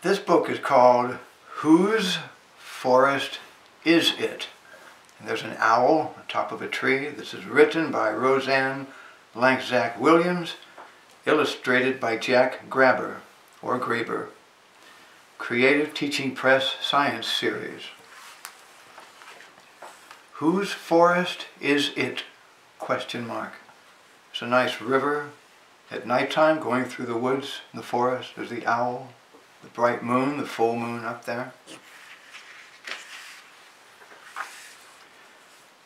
This book is called Whose Forest Is It? And there's an owl on top of a tree. This is written by Rozanne Lanczak Williams, illustrated by Jack Graber or Graber. Creative Teaching Press Science Series. Whose forest is it? Question mark. It's a nice river at nighttime going through the woods in the forest. There's the owl, the bright moon, the full moon up there.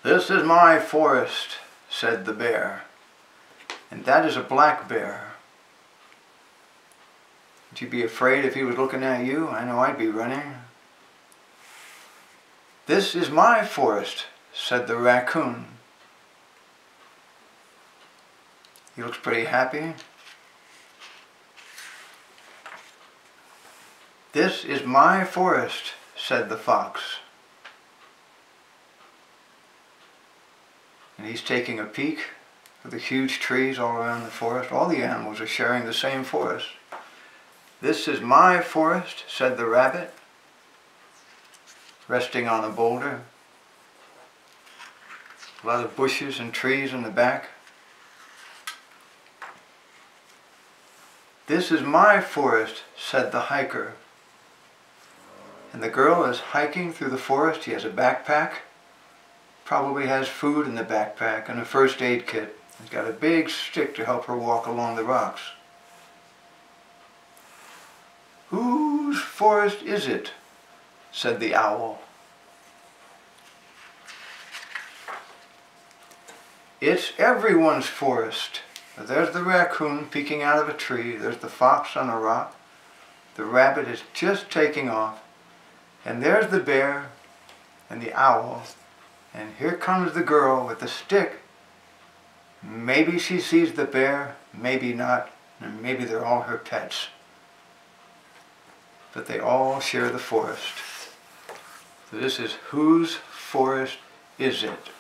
This is my forest, said the bear. And that is a black bear. Would you be afraid if he was looking at you? I know I'd be running. This is my forest, said the raccoon. He looks pretty happy. This is my forest, said the fox. And he's taking a peek at the huge trees all around the forest. All the animals are sharing the same forest. This is my forest, said the rabbit, resting on a boulder. A lot of bushes and trees in the back. This is my forest, said the hiker. And the girl is hiking through the forest. He has a backpack. Probably has food in the backpack and a first aid kit. He's got a big stick to help her walk along the rocks. Whose forest is it? said the owl. It's everyone's forest. There's the raccoon peeking out of a tree. There's the fox on a rock. The rabbit is just taking off. And there's the bear and the owl. And here comes the girl with the stick. Maybe she sees the bear, maybe not, and maybe they're all her pets. But they all share the forest. So this is whose forest is it?